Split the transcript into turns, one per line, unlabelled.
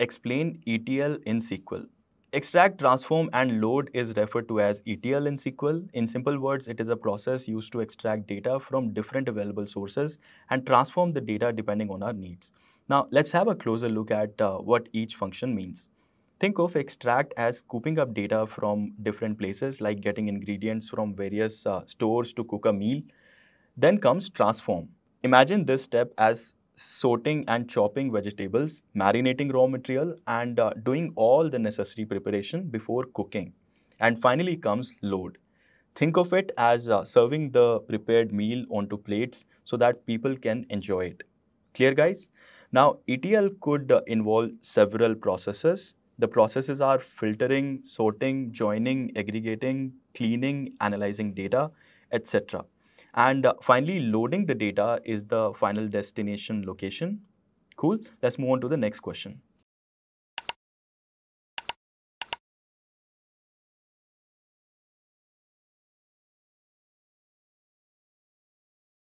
explain ETL in SQL. Extract, transform, and load is referred to as ETL in SQL. In simple words, it is a process used to extract data from different available sources and transform the data depending on our needs. Now, let's have a closer look at uh, what each function means. Think of extract as scooping up data from different places, like getting ingredients from various uh, stores to cook a meal. Then comes transform. Imagine this step as sorting and chopping vegetables, marinating raw material, and uh, doing all the necessary preparation before cooking. And finally comes load. Think of it as uh, serving the prepared meal onto plates so that people can enjoy it. Clear, guys? Now, ETL could uh, involve several processes. The processes are filtering, sorting, joining, aggregating, cleaning, analyzing data, etc. And uh, finally, loading the data is the final destination location. Cool. Let's move on to the next question.